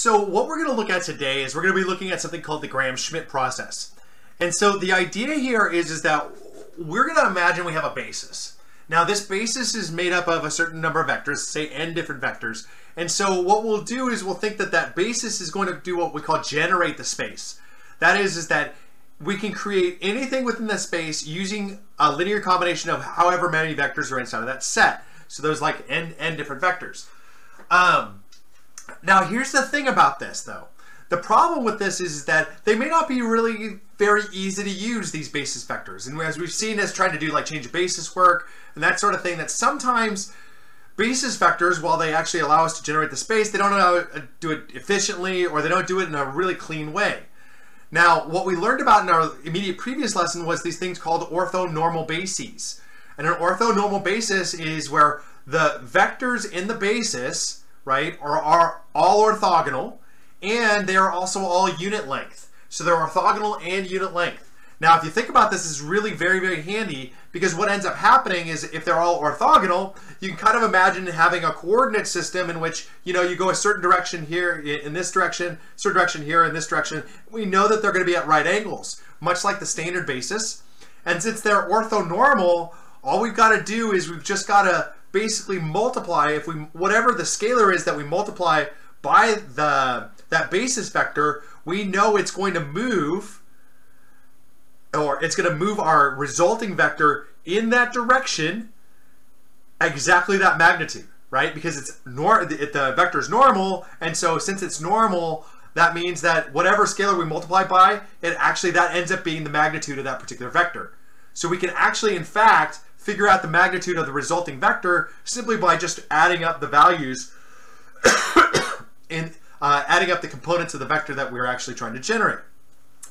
So what we're going to look at today is we're going to be looking at something called the Gram-Schmidt process. And so the idea here is, is that we're going to imagine we have a basis. Now this basis is made up of a certain number of vectors, say n different vectors. And so what we'll do is we'll think that that basis is going to do what we call generate the space. That is, is that we can create anything within the space using a linear combination of however many vectors are inside of that set. So there's like n, n different vectors. Um, now here's the thing about this though. The problem with this is that they may not be really very easy to use, these basis vectors. And as we've seen as trying to do like change of basis work and that sort of thing, that sometimes basis vectors, while they actually allow us to generate the space, they don't know how to uh, do it efficiently or they don't do it in a really clean way. Now, what we learned about in our immediate previous lesson was these things called orthonormal bases. And an orthonormal basis is where the vectors in the basis, right, are, are all orthogonal and they are also all unit length. So they're orthogonal and unit length. Now, if you think about this, is really very, very handy because what ends up happening is if they're all orthogonal, you can kind of imagine having a coordinate system in which, you know, you go a certain direction here in this direction, certain direction here in this direction. We know that they're going to be at right angles, much like the standard basis. And since they're orthonormal, all we've got to do is we've just got to basically multiply, if we, whatever the scalar is that we multiply by the that basis vector, we know it's going to move or it's going to move our resulting vector in that direction exactly that magnitude, right? Because it's nor the, the vector is normal, and so since it's normal, that means that whatever scalar we multiply by, it actually that ends up being the magnitude of that particular vector. So we can actually, in fact, figure out the magnitude of the resulting vector simply by just adding up the values in uh, adding up the components of the vector that we're actually trying to generate.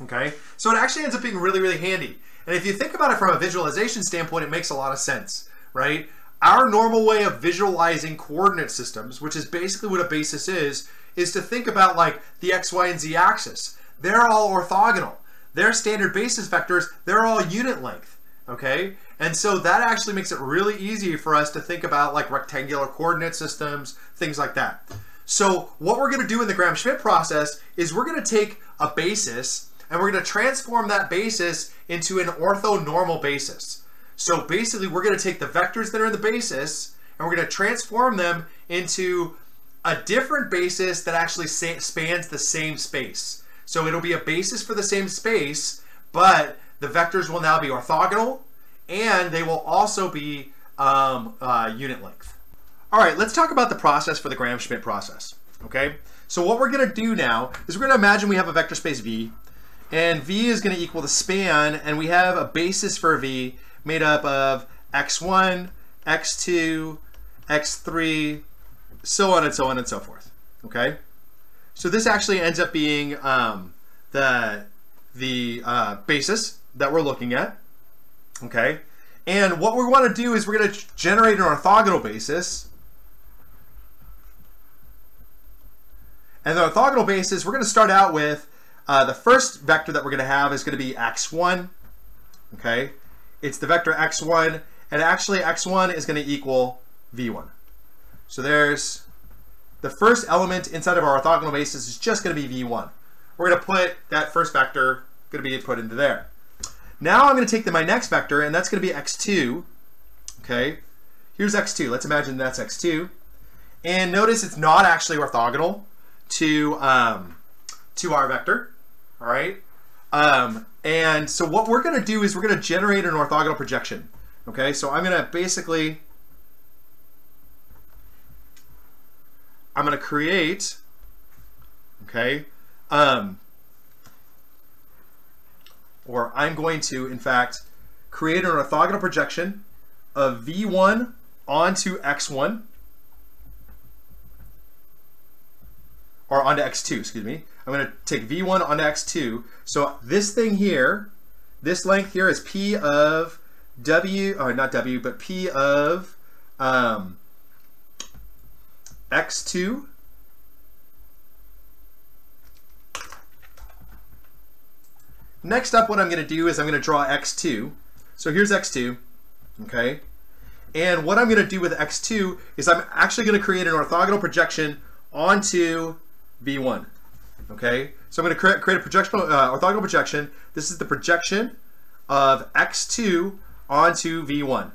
Okay, so it actually ends up being really, really handy. And if you think about it from a visualization standpoint, it makes a lot of sense, right? Our normal way of visualizing coordinate systems, which is basically what a basis is, is to think about like the x, y, and z axis. They're all orthogonal. They're standard basis vectors. They're all unit length, okay? And so that actually makes it really easy for us to think about like rectangular coordinate systems, things like that. So what we're going to do in the Gram-Schmidt process is we're going to take a basis and we're going to transform that basis into an orthonormal basis. So basically, we're going to take the vectors that are in the basis and we're going to transform them into a different basis that actually spans the same space. So it'll be a basis for the same space, but the vectors will now be orthogonal and they will also be um, uh, unit length. All right, let's talk about the process for the Gram-Schmidt process, okay? So what we're gonna do now is we're gonna imagine we have a vector space V and V is going to equal the span, and we have a basis for V made up of x1, x2, x3, so on and so on and so forth. Okay? So this actually ends up being um, the, the uh, basis that we're looking at. Okay? And what we want to do is we're going to generate an orthogonal basis. And the orthogonal basis, we're going to start out with uh, the first vector that we're going to have is going to be x1. Okay, it's the vector x1, and actually x1 is going to equal v1. So there's the first element inside of our orthogonal basis is just going to be v1. We're going to put that first vector going to be put into there. Now I'm going to take the, my next vector, and that's going to be x2. Okay, here's x2. Let's imagine that's x2. And notice it's not actually orthogonal to, um, to our vector all right? Um, and so what we're going to do is we're going to generate an orthogonal projection. Okay, so I'm going to basically, I'm going to create, okay, um, or I'm going to, in fact, create an orthogonal projection of V1 onto X1, or onto X2, excuse me. I'm going to take V1 onto X2. So this thing here, this length here is P of W, or not W, but P of um, X2. Next up, what I'm going to do is I'm going to draw X2. So here's X2, okay? And what I'm going to do with X2 is I'm actually going to create an orthogonal projection onto v1. Okay, so I'm going to create, create a projection, uh, orthogonal projection. This is the projection of x2 onto v1.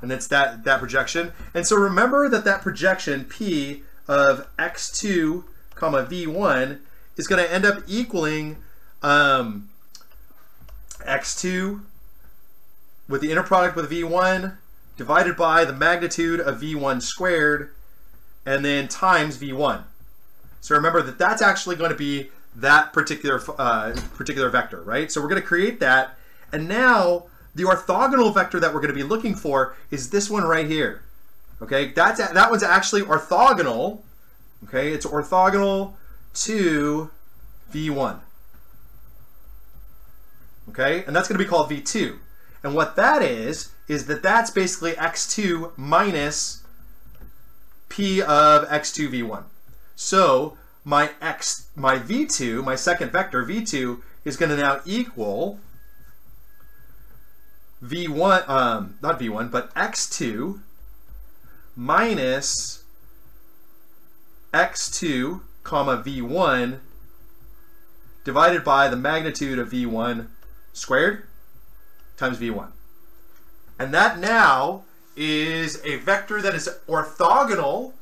And it's that, that projection. And so remember that that projection, p of x2 comma v1, is going to end up equaling um, x2 with the inner product with v1 divided by the magnitude of v1 squared and then times v1. So remember that that's actually going to be that particular uh, particular vector, right? So we're going to create that, and now the orthogonal vector that we're going to be looking for is this one right here. Okay, that's that one's actually orthogonal. Okay, it's orthogonal to v1. Okay, and that's going to be called v2. And what that is, is that that's basically x2 minus p of x2 v1. So my x, my v2, my second vector v2 is going to now equal v1, um, not v1, but x2 minus x2 comma v1 divided by the magnitude of v1 squared times v1. And that now is a vector that is orthogonal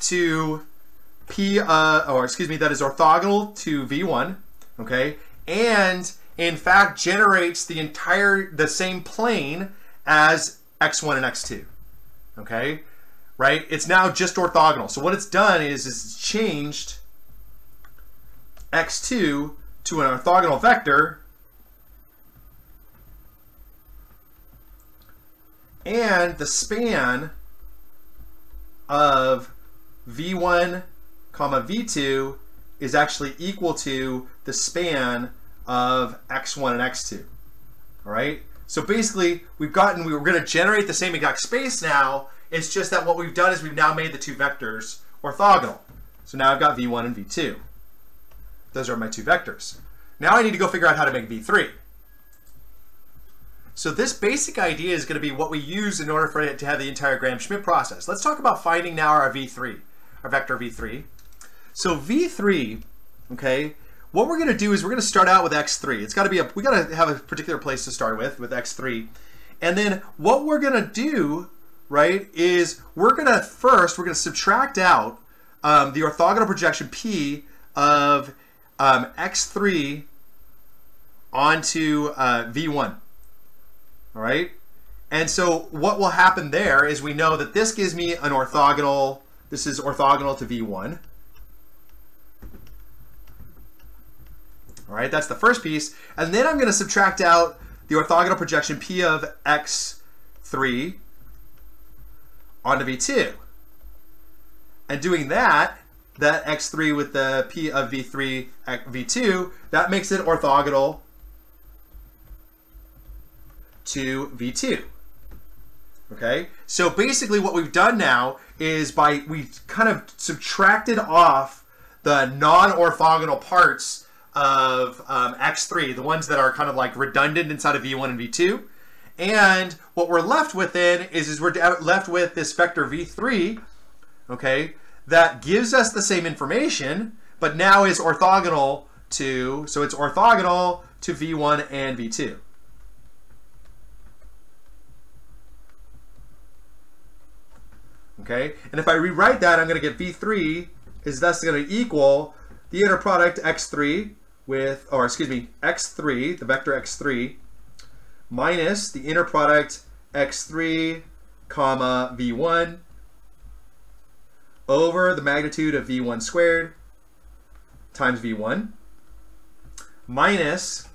to p, uh, or excuse me, that is orthogonal to v1, okay, and in fact generates the entire, the same plane as x1 and x2, okay, right? It's now just orthogonal. So what it's done is, is it's changed x2 to an orthogonal vector and the span of v1 comma v2 is actually equal to the span of x1 and x2 all right so basically we've gotten we were going to generate the same exact space now. It's just that what we've done is we've now made the two vectors orthogonal. So now I've got v1 and v2 those are my two vectors. Now I need to go figure out how to make v3 so this basic idea is going to be what we use in order for it to have the entire Gram-Schmidt process. Let's talk about finding now our V3, our vector V3. So V3, okay, what we're going to do is we're going to start out with X3. It's got to be a, we got to have a particular place to start with, with X3. And then what we're going to do, right, is we're going to first, we're going to subtract out um, the orthogonal projection P of um, X3 onto uh, V1 all right? And so what will happen there is we know that this gives me an orthogonal, this is orthogonal to V1. All right, that's the first piece. And then I'm going to subtract out the orthogonal projection P of x3 onto V2. And doing that, that x3 with the P of V3, V2, that makes it orthogonal to V2. Okay, so basically what we've done now is by, we kind of subtracted off the non-orthogonal parts of um, X3, the ones that are kind of like redundant inside of V1 and V2. And what we're left with then is, is we're left with this vector V3, okay, that gives us the same information, but now is orthogonal to, so it's orthogonal to V1 and V2. Okay? And if I rewrite that, I'm going to get V3 is thus going to equal the inner product x3 with, or excuse me, x3, the vector x3, minus the inner product x3 comma v1 over the magnitude of v1 squared times v1 minus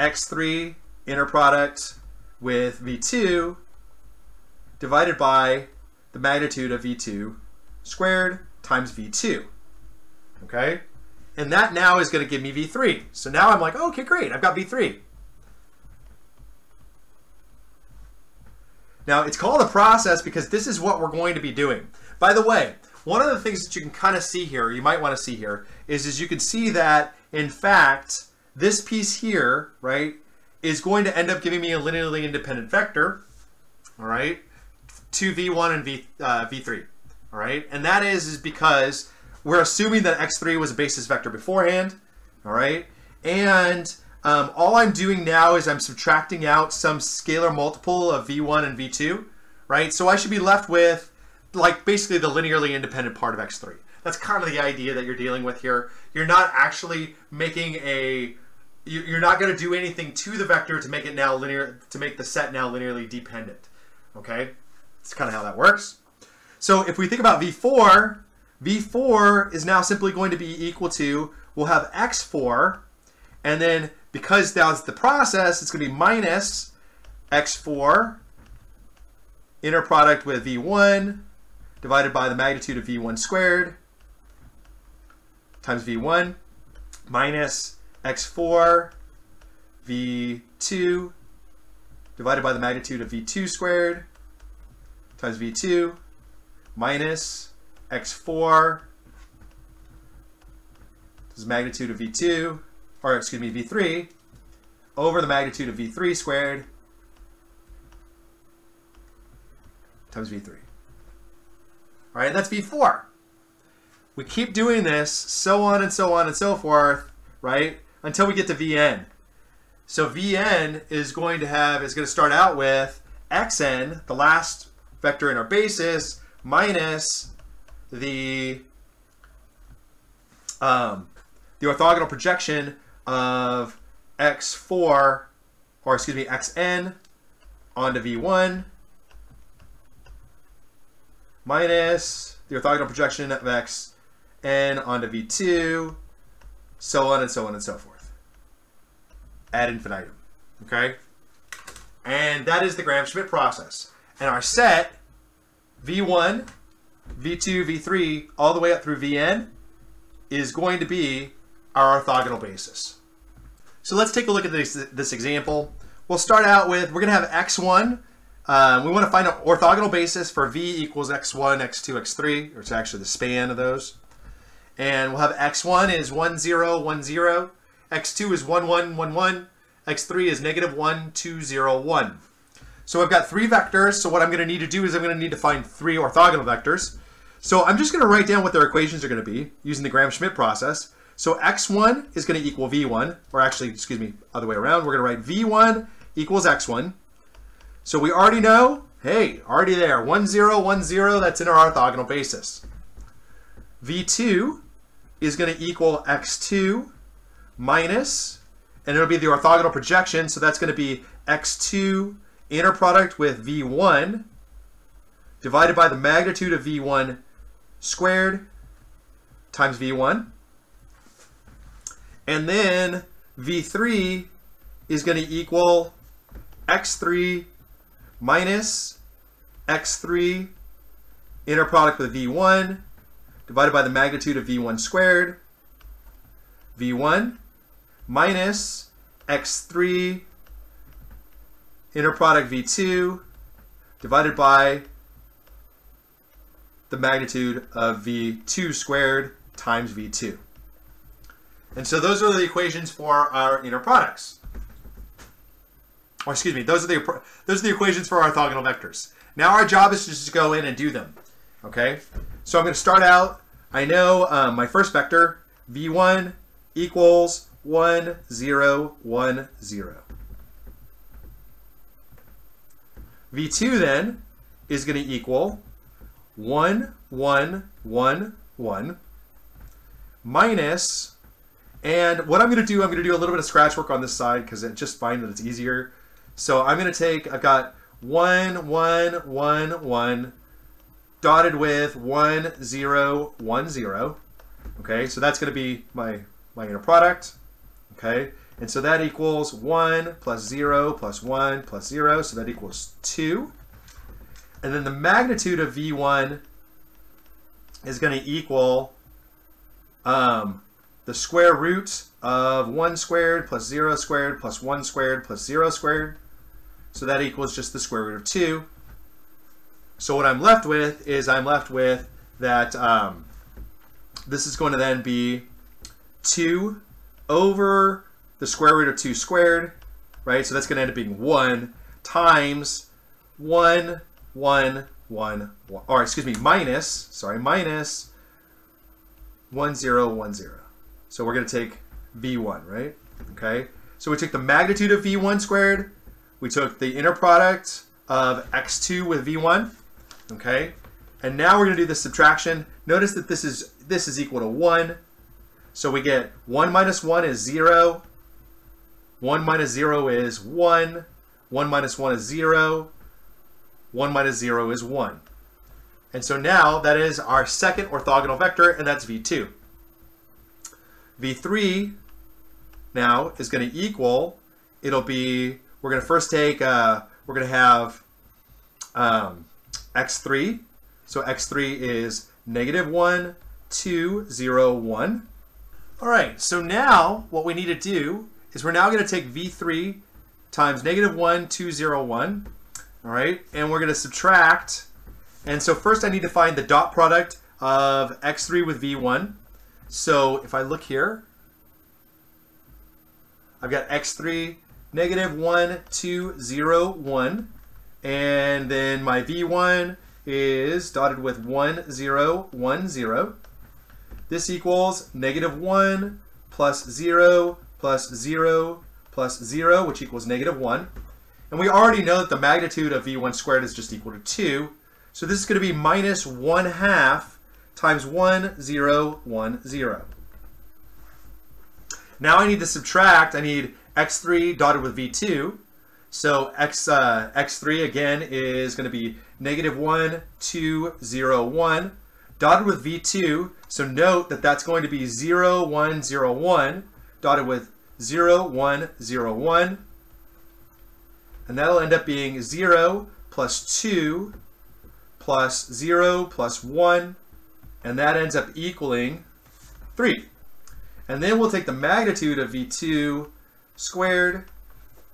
x3 inner product with v2 divided by the magnitude of V2 squared times V2. Okay? And that now is going to give me V3. So now I'm like, okay, great, I've got V3. Now, it's called a process because this is what we're going to be doing. By the way, one of the things that you can kind of see here, you might want to see here, is, is you can see that, in fact, this piece here, right, is going to end up giving me a linearly independent vector, all right? To V1 and V, uh, V3, all right? And that is, is because we're assuming that x3 was a basis vector beforehand, all right? And um, all I'm doing now is I'm subtracting out some scalar multiple of v1 and v2, right? So I should be left with like basically the linearly independent part of x3. That's kind of the idea that you're dealing with here. You're not actually making a you're not going to do anything to the vector to make it now linear to make the set now linearly dependent. Okay, that's kind of how that works. So if we think about v4, v4 is now simply going to be equal to we'll have x4, and then because that's the process, it's going to be minus x4 inner product with v1 divided by the magnitude of v1 squared times v1 minus x4 v2 divided by the magnitude of v2 squared times v2 minus x4 this is magnitude of v2 or excuse me v3 over the magnitude of v3 squared times v3 all right that's v4 we keep doing this so on and so on and so forth right until we get to Vn. So Vn is going to have is going to start out with xn, the last vector in our basis, minus the um, the orthogonal projection of x4, or excuse me, xn onto v1 minus the orthogonal projection of xn onto v2, so on and so on and so forth ad infinitum. Okay? And that is the Gram-Schmidt process. And our set, V1, V2, V3, all the way up through Vn, is going to be our orthogonal basis. So let's take a look at this, this example. We'll start out with, we're going to have x1. Um, we want to find an orthogonal basis for v equals x1, x2, x3, or it's actually the span of those. And we'll have x1 is 1, 0, 1, 0 x2 is 1, 1, 1, 1, x3 is negative 1, 2, 0, 1. So I've got three vectors, so what I'm going to need to do is I'm going to need to find three orthogonal vectors. So I'm just going to write down what their equations are going to be using the Gram-Schmidt process. So x1 is going to equal v1, or actually, excuse me, other way around. We're going to write v1 equals x1. So we already know, hey, already there, 1, 0, 1, 0, that's in our orthogonal basis. v2 is going to equal x2 minus, and it'll be the orthogonal projection, so that's going to be x2 inner product with v1 divided by the magnitude of v1 squared times v1. And then v3 is going to equal x3 minus x3 inner product with v1 divided by the magnitude of v1 squared v1 minus x3 inner product v2 divided by the magnitude of v2 squared times v2. And so those are the equations for our inner products. Or excuse me, those are the those are the equations for our orthogonal vectors. Now our job is to just go in and do them. Okay, so I'm going to start out. I know um, my first vector v1 equals 1, 0, 1, 0. V2 then is going to equal 1, 1, 1, 1 minus, and what I'm going to do, I'm going to do a little bit of scratch work on this side because I just find that it's easier. So I'm going to take, I've got 1, 1, 1, 1 dotted with 1, 0, 1, 0. Okay, so that's going to be my my inner product, okay? And so that equals 1 plus 0 plus 1 plus 0, so that equals 2. And then the magnitude of V1 is going to equal um, the square root of 1 squared plus 0 squared plus 1 squared plus 0 squared. So that equals just the square root of 2. So what I'm left with is I'm left with that um, this is going to then be 2 over the square root of 2 squared, right? So that's going to end up being 1 times 1, 1, 1, 1, or excuse me, minus, sorry, minus 1, 0, 1, 0. So we're going to take v1, right? Okay. So we took the magnitude of v1 squared. We took the inner product of x2 with v1. Okay. And now we're going to do the subtraction. Notice that this is this is equal to 1. So we get 1 minus 1 is 0. 1 minus 0 is 1. 1 minus 1 is 0. 1 minus 0 is 1. And so now that is our second orthogonal vector, and that's v2. v3 now is going to equal, it'll be, we're going to first take, uh, we're going to have um, x3. So x3 is negative 1, 2, 0, 1. All right, so now what we need to do is we're now going to take v3 times negative 1, 2, 0, 1. All right, and we're going to subtract. And so first I need to find the dot product of x3 with v1. So if I look here, I've got x3, negative 1, 2, 0, 1. And then my v1 is dotted with 1, 0, 1, 0. This equals negative 1 plus 0 plus 0 plus 0, which equals negative 1. And we already know that the magnitude of v1 squared is just equal to 2. So this is going to be minus 1 half times 1, 0, 1, 0. Now I need to subtract. I need x3 dotted with v2. So x, uh, x3 again is going to be negative 1, 2, 0, 1. Dotted with v2, so note that that's going to be 0, 1, 0, 1. Dotted with 0, 1, 0, 1. And that'll end up being 0 plus 2 plus 0 plus 1. And that ends up equaling 3. And then we'll take the magnitude of V2 squared.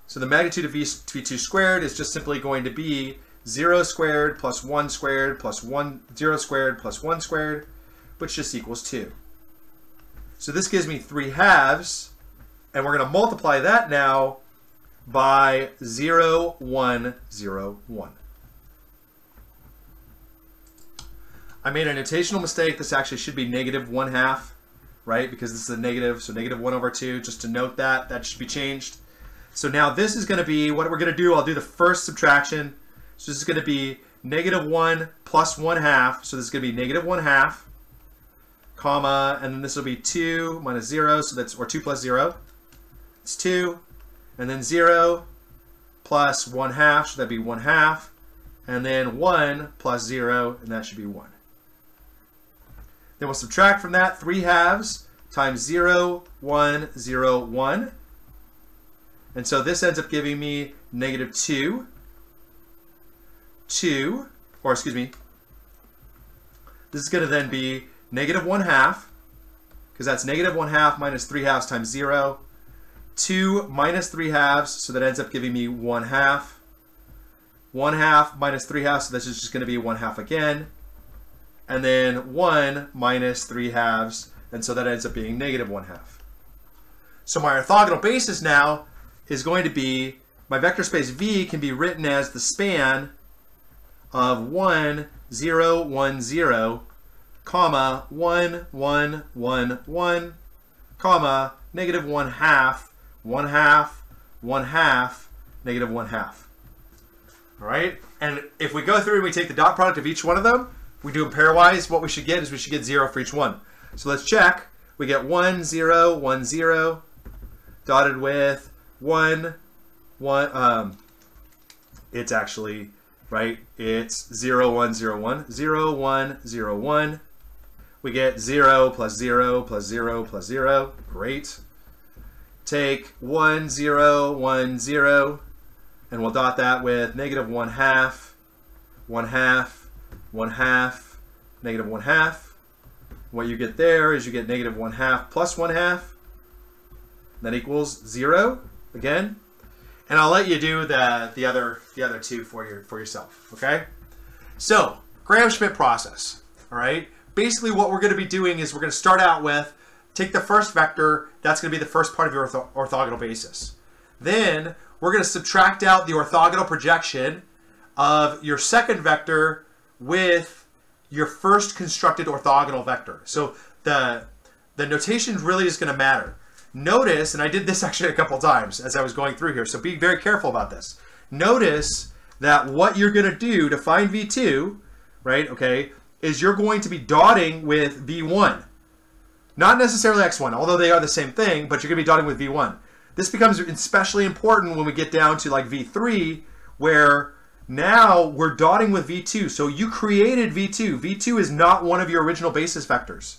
So the magnitude of v, V2 squared is just simply going to be 0 squared plus 1 squared plus 1, 0 squared plus 1 squared, which just equals 2. So this gives me 3 halves, and we're going to multiply that now by 0, 1, 0, 1. I made a notational mistake. This actually should be negative 1 half right? Because this is a negative, so negative 1 over 2. Just to note that, that should be changed. So now this is going to be, what we're going to do, I'll do the first subtraction. So this is going to be negative 1 plus 1 half. So this is going to be negative 1 half, comma, and then this will be 2 minus 0, so that's, or 2 plus 0. It's 2. And then 0 plus 1 half, so that'd be 1 half. And then 1 plus 0, and that should be 1. Then we'll subtract from that 3 halves times 0, 1, 0, 1. And so this ends up giving me negative 2, 2, or excuse me, this is going to then be negative 1 half, because that's negative 1 half minus 3 halves times 0. 2 minus 3 halves, so that ends up giving me 1 half. 1 half minus 3 halves, so this is just going to be 1 half again and then 1 minus 3 halves, and so that ends up being negative 1 half. So my orthogonal basis now is going to be, my vector space V can be written as the span of 1, 0, 1, 0, comma, 1, 1, 1, 1, comma, negative 1 half, 1 half, 1 half, negative 1 half. All right? And if we go through and we take the dot product of each one of them, we do them pairwise, what we should get is we should get 0 for each one. So let's check. We get 1, 0, 1, 0, dotted with 1, 1. Um, it's actually, right, it's 0, 1, 0, 1, 0, 1, 0, 1. We get 0 plus 0 plus 0 plus 0. Great. Take 1, 0, 1, 0, and we'll dot that with negative 1 half, 1 half, 1 half, negative 1 half. What you get there is you get negative 1 half plus 1 half. That equals 0 again. And I'll let you do the, the, other, the other two for, your, for yourself, okay? So, Gram-Schmidt process, all right? Basically what we're going to be doing is we're going to start out with, take the first vector, that's going to be the first part of your ortho orthogonal basis. Then we're going to subtract out the orthogonal projection of your second vector with your first constructed orthogonal vector. So the the notation really is going to matter. Notice, and I did this actually a couple times as I was going through here, so be very careful about this. Notice that what you're going to do to find V2, right, okay, is you're going to be dotting with V1. Not necessarily X1, although they are the same thing, but you're going to be dotting with V1. This becomes especially important when we get down to like V3, where now we're dotting with V2. So you created V2. V2 is not one of your original basis vectors.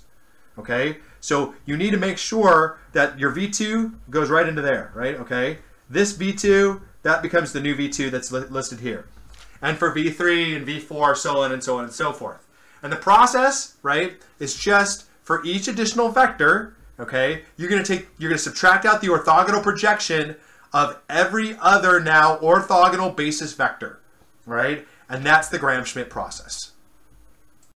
Okay? So you need to make sure that your V2 goes right into there, right? Okay? This V2, that becomes the new V2 that's li listed here. And for V3 and V4, so on and so on and so forth. And the process, right, is just for each additional vector, okay, you're going to take, you're to subtract out the orthogonal projection of every other now orthogonal basis vector, right? And that's the Gram-Schmidt process.